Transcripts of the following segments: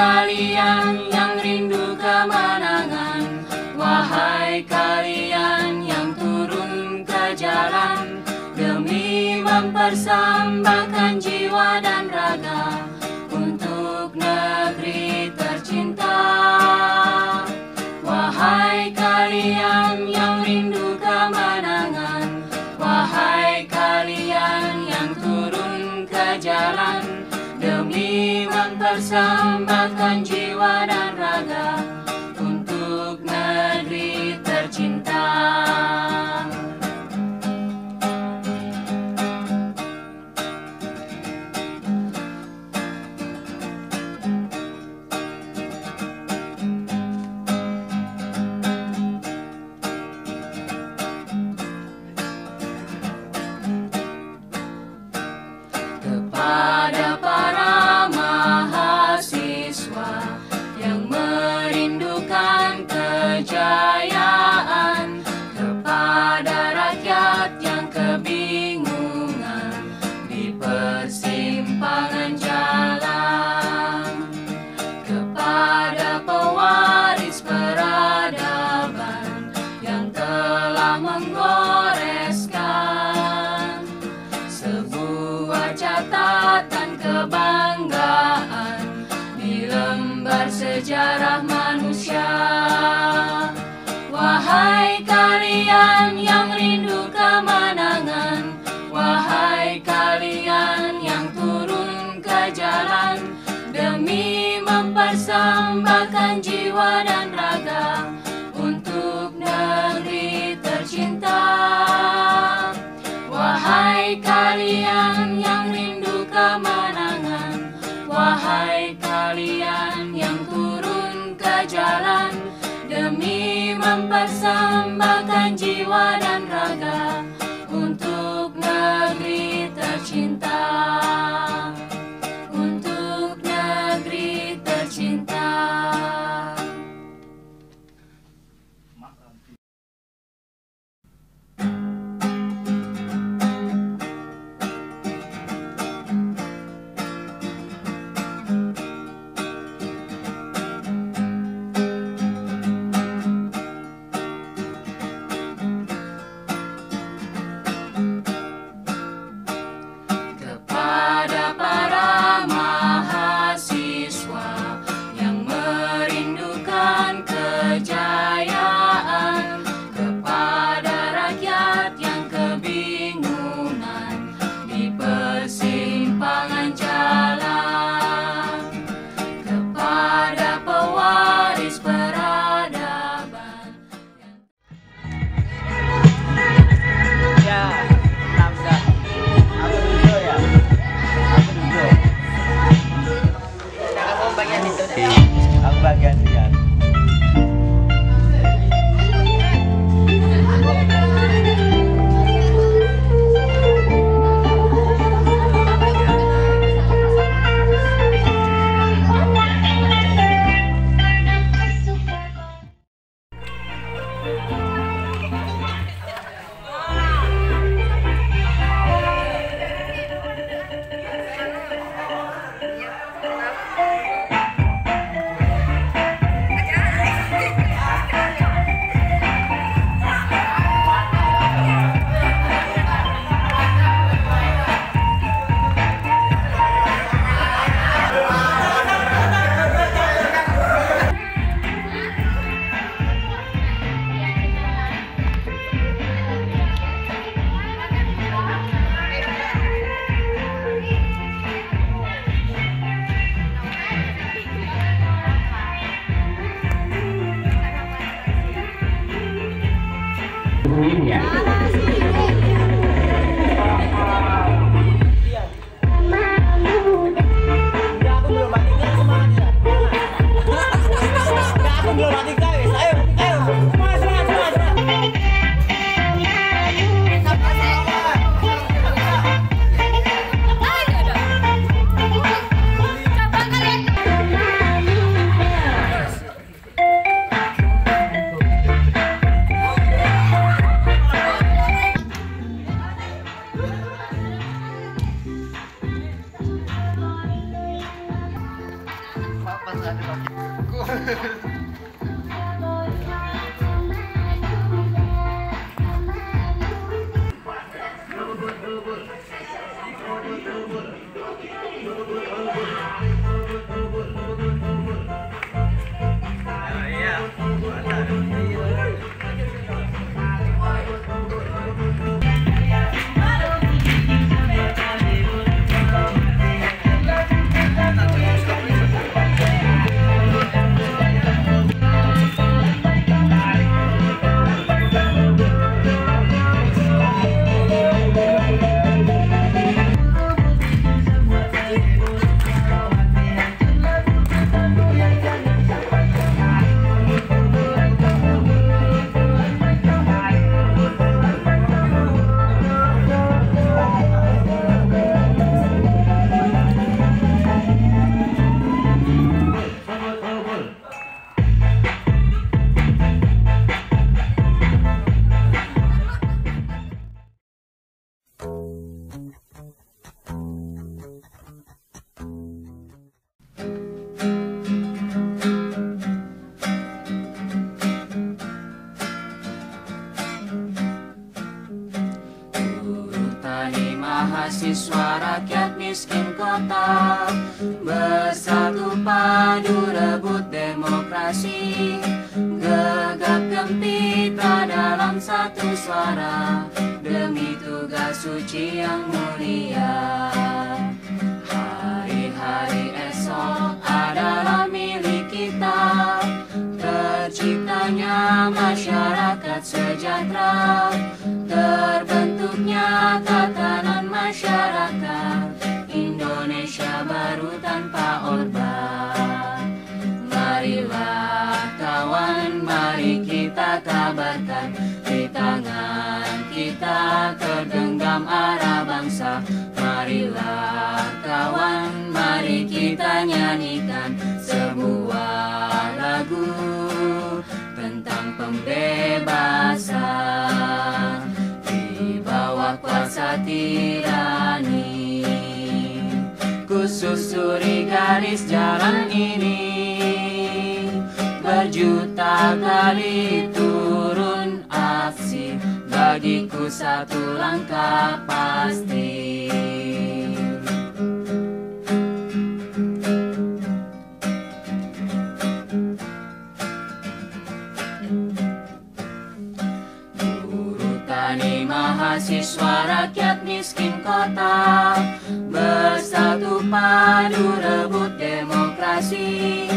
kalian yang rindu kemenangan. Wahai kalian yang turun ke jalan Demi mempersembahkan jiwa dan raga. mempersembahkan jiwa dan raga. persembahkan jiwa dan raga 明年 miskin kota Bersatu padu rebut demokrasi. Gegap gempita dalam satu suara Demi tugas suci yang mulia. Hari-hari esok adalah milik kita Terciptanya masyarakat sejahtera. Terbentuknya tatanan masyarakat Indonesia baru tanpa Orba Marilah kawan, mari kita kabarkan Di tangan kita tergenggam arah bangsa. Marilah kawan, mari kita nyanyikan Sebuah lagu tentang pembebasan. Di bawah kuasa tirani Kususuri garis jalan ini Berjuta kali turun aksi. Bagiku satu langkah pasti. Buruh tani mahasiswa rakyat miskin kota Bersatu padu rebut demokrasi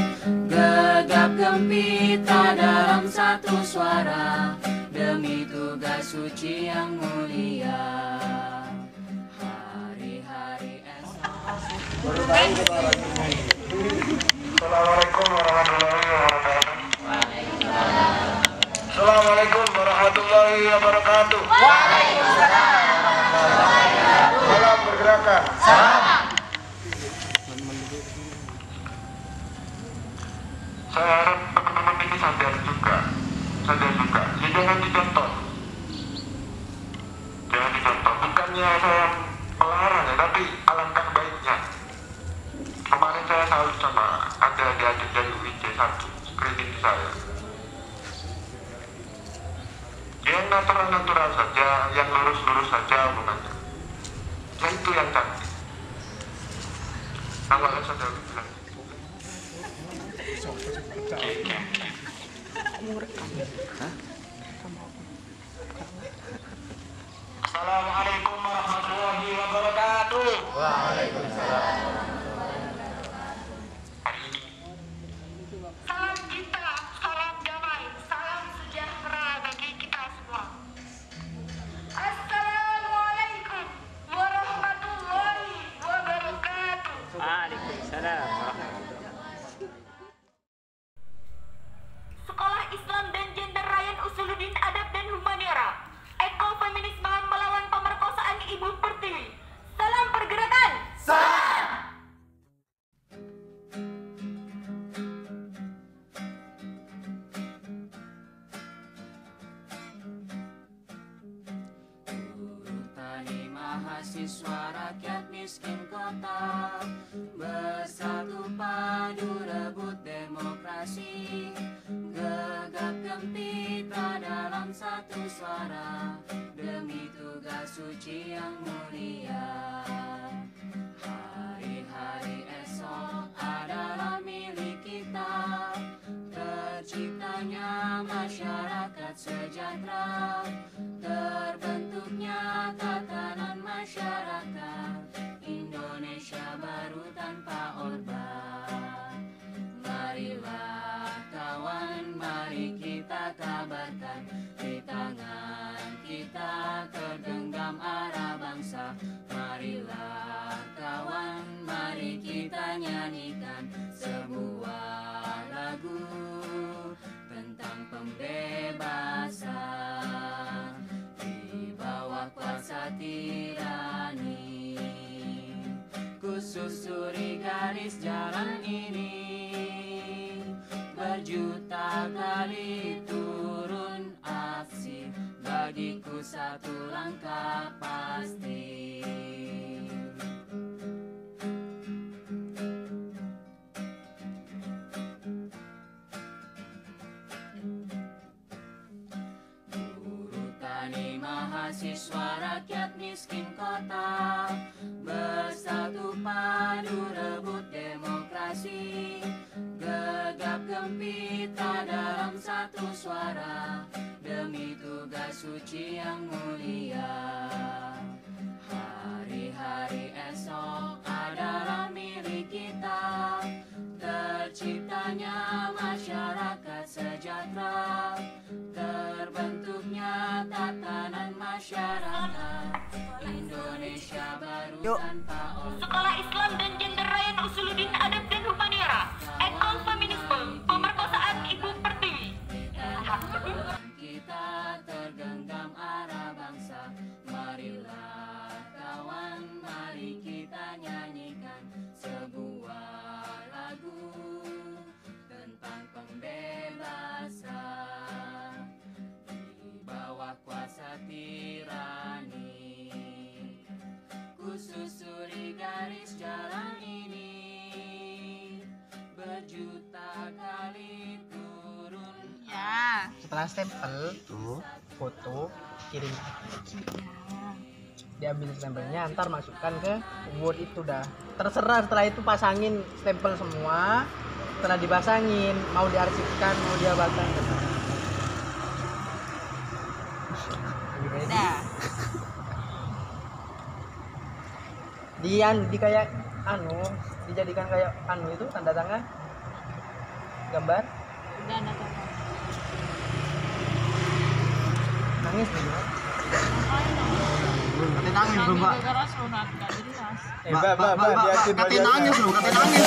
Gegap gempita dalam satu suara Demi tugas suci yang mulia Hari-hari esok Assalamualaikum warahmatullahi wabarakatuh. Assalamualaikum warahmatullahi wabarakatuh. Salam pergerakan. Saya yang lurus-lurus saja omongannya ya itu yang cantik awalnya saja bilang? Assalamualaikum warahmatullahi wabarakatuh. Salam mahasiswa rakyat miskin kota. Bersatu padu rebut demokrasi. Gegap gempita dalam satu suara. Demi tugas suci yang mulia. Hari-hari esok adalah kita nyanyikan Sebuah lagu tentang pembebasan. Di bawah kuasa tirani Kususuri garis jalan ini. Berjuta kali turun aksi Bagiku satu langkah pasti mahasiswa rakyat miskin kota. Bersatu padu rebut demokrasi. Gegap gempita dalam satu suara. Demi tugas suci yang mulia. Hari-hari esok adalah milik kita. Terciptanya masyarakat sejahtera Terbentuknya tatanan masyarakat. Indonesia baru Yuk. tanpa orde Sekolah Islam dan Gender Ryan Usuluddin Adab dan Humaniora Ekol Feminisme Pemerkosaan Ibu Pertiwi susuri garis jalan ini Berjuta kali turun Ya. Setelah stempel tuh foto kirim. Diambil stempelnya, ntar masukkan ke Word itu dah. Terserah setelah itu pasangin stempel semua. Setelah dipasangin, mau diarsipkan, mau diapakan. Dah. Di anu, di kayak anu, dijadikan kayak anu itu tanda tangan gambar Udah ada apa? nangis nih Kata nangis bro mbak. Eh mbak mbak mbak Kata nangis bro, kata nangis.